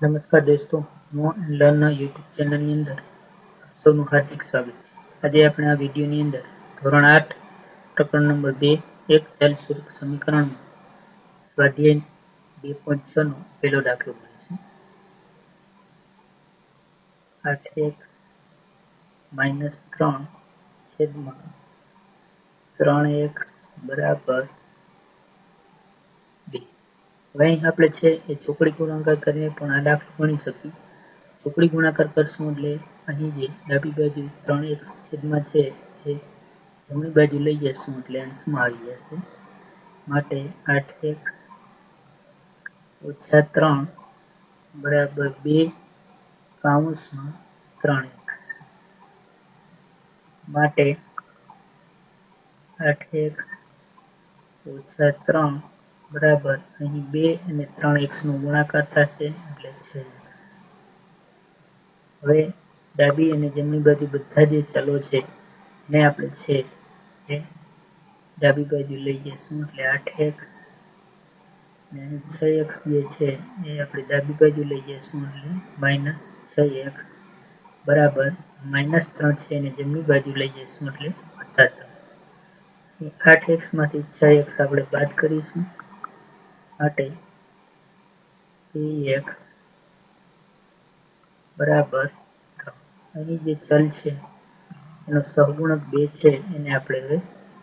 નમસ્કાર દોસ્તો મો એન્ડ યુટ્યુબ ચેનલની અંદર સૌનું હાર્દિક સ્વાગત છે. આજે આપણે આ વિડીયોની અંદર ધોરણ આઠ, પ્રકરણ નંબર બે, એક ચલ સ્વરૂપ સમીકરણમાં સ્વાધ્યાય બે પોઈન્ટ છ નો પહેલો દાખલો મળીશું આઠ એક્સ માઇનસ ત્રણ છેદમાં ત્રણ એક્સ બરાબર હવે અહીં આપણે છે એ ચોકડી ગુણાકાર કરીને પણ આ દાખલો ગણી શકીએ. ચોકડી ગુણાકાર કરશું એટલે અહીં જે ડાબી બાજુ ત્રણ એક છેદમાં છે એ જમણી બાજુ લઈ જશું એટલે અંશમાં આવી જશે. માટે આઠ એક્સ ઓછા ત્રણ બરાબર બે કાઉન્સમાં ત્રણ એક્સ માટે આઠ એક્સ ઓછા ત્રણ બરાબર. અહીં બે અને ત્રણ એક્સ નો ગુણાકાર થશે હવે ડાબી અને જમણી બાજુ બધા જે ચલો છે, એને આપણે છે ડાબી બાજુ લઈ જઈશું એટલે આઠ એક્સ અને છ એક્સ જે છે એ આપણે ડાબી બાજુ લઈ જઈશું એટલે માઇનસ છ એક્સ બરાબર. માઇનસ ત્રણ છે અને જમણી બાજુ લઈ જઈશું એટલે વત્તા ત્રણ આઠ એક્સમાંથી છ એક્સ આપણે બાદ કરીશું. માટે એક્સ બરાબર અહીં જે ચલ છે, એનો સહગુણક બે છે, એને આપણે હવે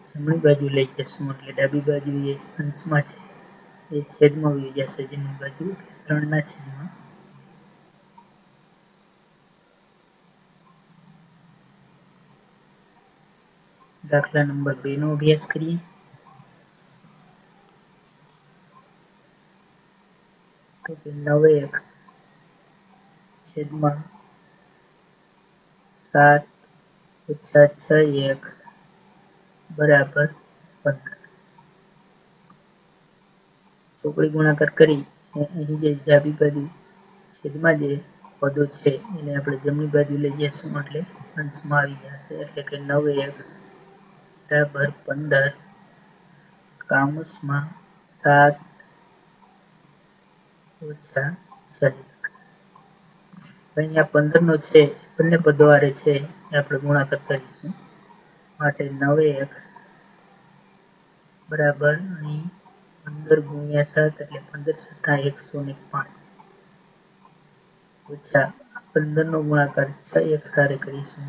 જમણી બાજુ લઈ જઈશું. એટલે ડાબી બાજુ એ અંશમાં છે, એ છેદમાં આવી જશે. જમણી બાજુ ત્રણના છેદમાં. દાખલા નંબર બે નો અભ્યાસ કરીએ. કે નવ એક્સ છેદમાં સાત ઓછા છ એક્સ બરાબર પંદર ચોકડી ગુણાકાર કરી અહીં જે ડાબી બાજુ છેદમાં જે પદો છે, એને આપણે જમણી બાજુ લઈ જઈશું એટલે અંશમાં આવી જશે. એટલે કે નવ એક્સ બરાબર પંદર. કાઉન્સમાં સાત ઓછા સરેરાશ અહીંયા પંદર નો છે, બંને પદો આરે છે આપણે ગુણાકાર કરીશું. માટે નવે એક્સ બરાબર અહીં પંદર ગુણ્યા સાત એટલે પંદર સત્તા એકસો ને પાંચ. ઓછા પંદર નો ગુણાકાર છ એક સારે કરીશું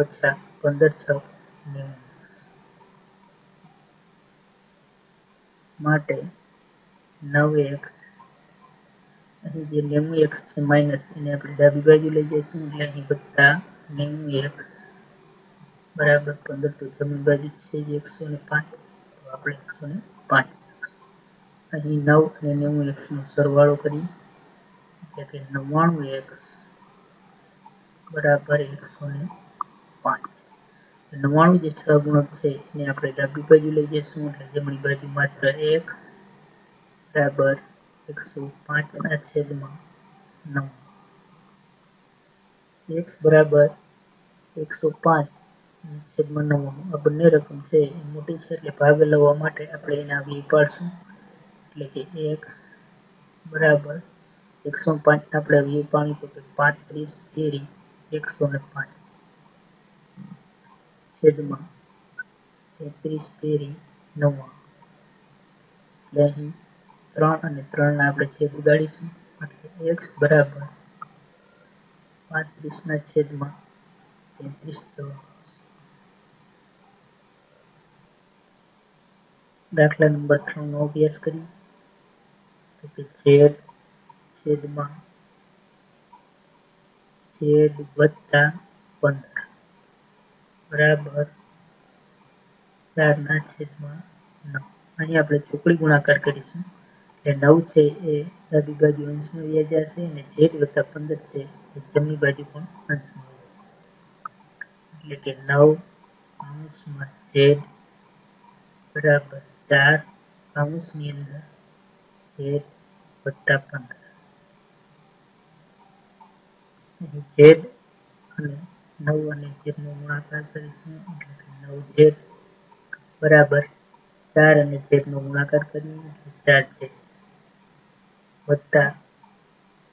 ઓછા પંદર છ માટે નવ એક્સ અહીં જે નેવું એક્સ છે માઇનસ એને આપણે ડાબી બાજુ લઈ જઈશું એટલે અહીં વત્તા નેવું એક્સ બરાબર પંદર તો જમણી બાજુ છે જે એકસો ને પાંચ. તો આપણે એકસો ને પાંચ અહીં નવ અને નેવું નો સરવાળો કરી એટલે કે નવ્વાણું એક્સ બરાબર એકસો ને પાંચ નવ્વાણું જે સહગુણક છે, એને આપણે ડાબી બાજુ લઈ જઈશું. એટલે જમણી બાજુ માત્ર એક્સ બરાબર. એકસો પાંચ છેદમાં નવ. એક્સ બરાબર એકસો પાંચ છેદમાં નવ. આ બંને રકમ છે, એ મોટી છે એટલે ભાગ લાવવા માટે આપણે એને આવી પાડશું. એટલે કે એક્સ બરાબર એકસો પાંચ આપણે વ્યૂ પાણી તો કે પાંત્રીસ તેરી એકસો ને પાંચ. છેદમાં તેત્રીસ તેરી એટલે અહીં ત્રણ અને ત્રણ ના આપણે છેદ ઉડાડીશું એટલે એક્સ બરાબર પાંત્રીસ ના છેદમાં તેત્રીસ દાખલા નંબર ત્રણ નો અભ્યાસ કરીએ. કે છેદ, છેદમાં છેદ વત્તા પંદર. બરાબર ચાર ના છેદમાં નવ. અહીં આપણે ચોકડી ગુણાકાર કરીશું. એટલે નવ છે એ ડાબી બાજુ અંશમાં વ્યાજ જશે અને છેદ વત્તા પંદર છે એ જમણી બાજુ પણ અંશમાં એટલે કે નવ અંશમાં છેદ બરાબર ચાર અંશની અંદર છેદ વત્તા પંદર. છેદ અને નવ અને છેદનો ગુણાકાર કરીશું, એટલે કે નવ છેદ બરાબર ચાર અને જેડનો ગુણાકાર કરીએ, એટલે ચાર છેદ વત્તા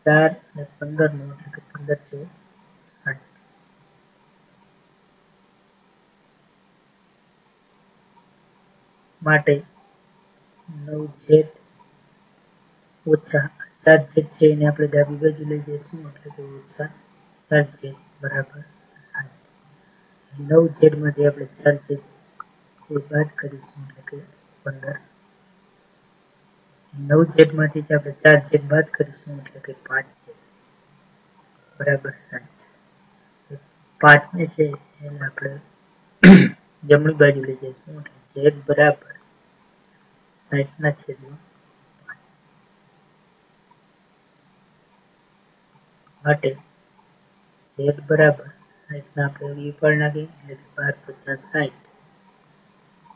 ચાર અને પંદર નો એટલે કે પંદર છે માટે નવ જેટ ઓછા ચાર જેટ છે એને આપણે ડાબી બાજુ લઈ જઈશું, એટલે કે ઓછા ચાર જેટ બરાબર સાઠ. નવ જેટમાંથી આપણે ચાર જેટ બાદ કરીશું, એટલે કે પંદર. નવ જેટમાંથી આપણે ચાર જેટ બાદ કરીશું, એટલે કે પાંચ જેટ બરાબર સાત. પાંચ ને છે, એને આપણે જમણી બાજુ લઈ જઈશું, એટલે જેટ બરાબર સાઠ ના છેદમાં માટે ઝેડ બરાબર સાઠ ના આપણે ઉપર નાખીએ, એટલે બાર પચાસ સાઠ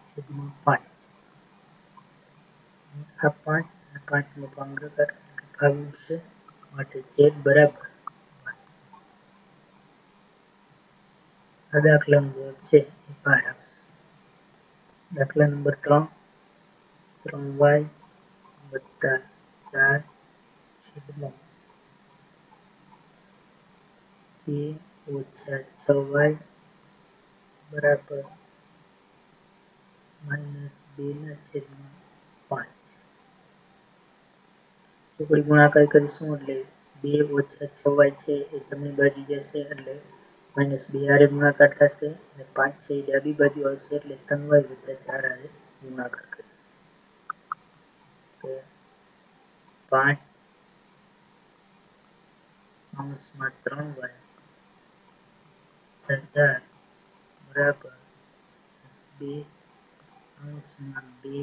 છેદમાં પાંચ. આ પાંચ અને પાંચ નો ભાગાકાર ભાગ માટે ઝેડ બરાબર. આ દાખલાનો જવાબ છે એ બહાર આવશે દાખલા નંબર ત્રણ. ત્રણ વાય વત્તા ચાર છેદમાં બે ઓછા છ વાય બરાબર માઇનસ બે ના છેદમાં પાંચ ચોકડી ગુણાકાર કરીશું એટલે બે ઓછા છ વાય છે, એ જમણી બાજુ જશે એટલે માઇનસ બે આરે ગુણાકાર થશે અને પાંચ છે, એ ડાબી બાજુ આવશે એટલે ત્રણ વાય વત્તા ચાર આરે ગુણાકાર કરીશું. પાંચ અંશમાં ત્રણ વાય હજાર બરાબર બે અંશમાં બે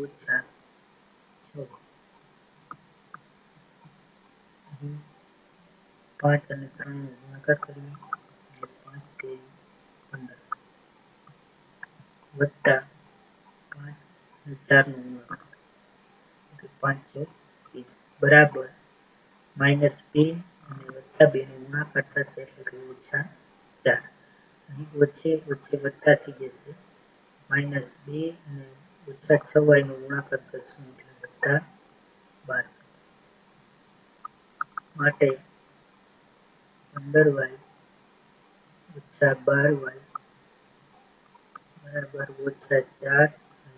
ઓછા છ. પાંચ અને ત્રણ નો ગુણાકાર કરીએ, એટલે પાંચ તેરી પંદર. વત્તા પાંચ અને ચાર નો ગુણાકાર. પાંચ વીસ. બરાબર. માઇનસ બે અને વત્તા બે નો ગુણાકાર થશે, એટલે કે ઓછા ચાર. અહીં વચ્ચે વચ્ચે વત્તા થઈ જશે. માઇનસ બે અને ઓછા છ વાય નો ગુણાકાર થશે, એટલે વત્તા બાર. માટે પંદર વાય ઓછા બાર વાય બરાબર ઓછા ચાર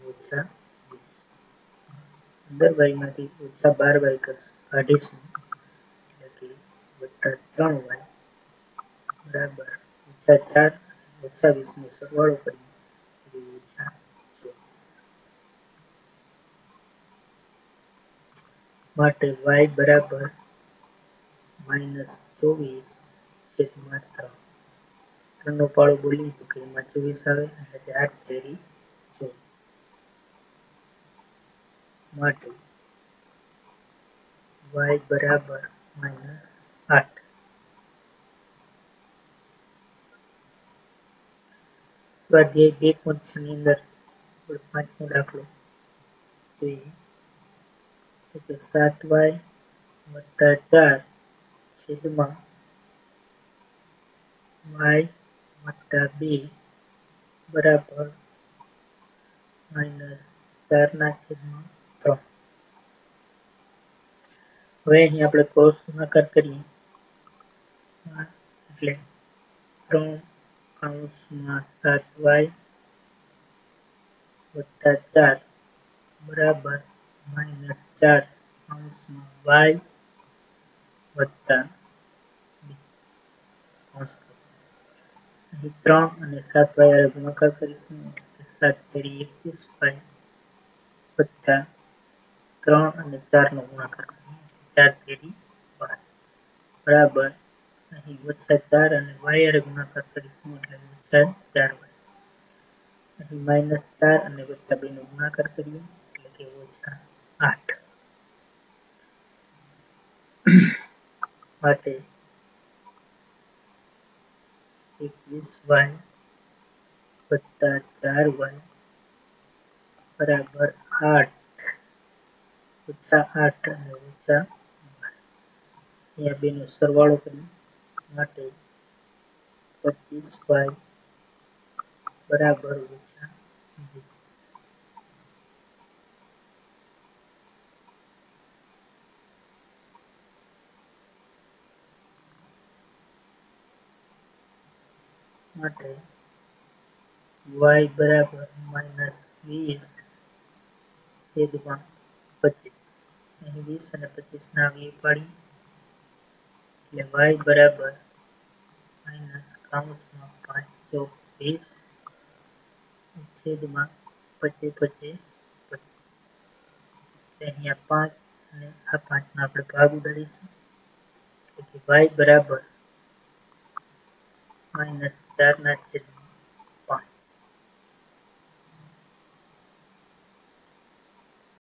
ઓછા વીસ. પંદર વાયમાંથી ઓછા બાર વાય કાઢીશું. એટલે કે વત્તા ત્રણ વાય બરાબર. ઓછા ચાર ઓછા વીસ નો સરવાળો કરીએ માટે વાય બરાબર માઇનસ ચોવીસ છેદમાં ત્રણ. ત્રણ નો પાળો બોલીએ તો કે એમાં ચોવીસ આવે એટલે આઠ તેરી ચોવીસ. માટે વાય બરાબર માઇનસ આઠ. સ્વાધ્યાય બે પોઈન્ટની અંદર પાંચમો દાખલો જોઈએ. સાત વાય વત્તા ચાર છેદમાં વાય વત્તા બે બરાબર માઇનસ ચાર ના છેદમાં ત્રણ હવે અહીં આપણે ક્રોસ ગુણાકાર કરીએ એટલે ત્રણ કૌંસમાં સાત વાય વત્તા ચાર બરાબર માઇનસ ચાર કૌંસમાં વાય વત્તા અહીં ત્રણ અને સાત વાય ગુણાકાર કરીશું. સાત તેરી એકવીસ વાય વત્તા ત્રણ અને ચાર નો ગુણાકાર કરીએ. ચાર તેરી બાર. બરાબર. અહીં ઓછા ચાર અને વાય ગુણાકાર કરીશું એટલે ઓછા ચાર વાય અહીં માઇનસ ચાર અને વત્તા બે નો ગુણાકાર કરીએ એટલે કે ઓછા આઠ. માટે એકવીસ વાય વત્તા ચાર વાય બરાબર આઠ ઓછા આઠ અને ઓછા અહીંયા બેનો સરવાળો કરી. માટે પચીસ વાય બરાબર ઓછા વીસ. માટે y બરાબર માઇનસ વીસ છેદમાં પચીસ. અહીં વીસ અને પચીસ ના અવયવ પાડીએ એટલે y બરાબર માઇનસ કાઉન્સમાં પાંચ ચોક વીસ છેદમાં પચે પચે અહીંયા પાંચ અને આ પાંચનો આપણે ભાગ ઉડાડીશું. એટલે y બરાબર માઇનસ ચારના છેદમાં